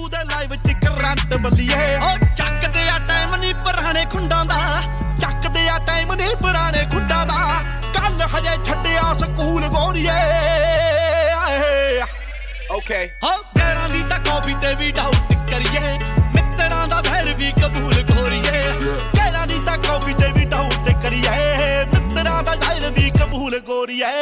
To ਦੇ live ਚ current ਬੱਲੀਏ ਓ ਚੱਕਦੇ ਆ ਟਾਈਮ ਨਹੀਂ ਪੁਰਾਣੇ ਖੁੰਡਾਂ ਦਾ। ਚੱਕਦੇ ਆ ਟਾਈਮ ਨਹੀਂ ਪੁਰਾਣੇ ਖੁੰਡਾਂ ਦਾ। ਕੱਲ ਹਜੇ ਛੱਡਿਆ ਸਕੂਲ ਗੋਰੀਏ। ਓਕੇ ਹੋ ਤੇਰਾ ਲਈ ਤਾਂ ਕਾਪੀ ਤੇ ਵੀ ਡਾਊਟ ਕਰੀਏ। ਮਿੱਤਰਾਂ ਦਾ ਜ਼ਹਿਰ ਵੀ ਕਬੂਲ ਗੋਰੀਏ। ਤੇਰਾ ਲਈ ਤਾਂ ਕਾਪੀ ਤੇ ਵੀ ਡਾਊਟ ਕਰੀਏ। ਮਿੱਤਰਾਂ ਦਾ ਜ਼ਹਿਰ ਵੀ ਕਬੂਲ ਗੋਰੀਏ।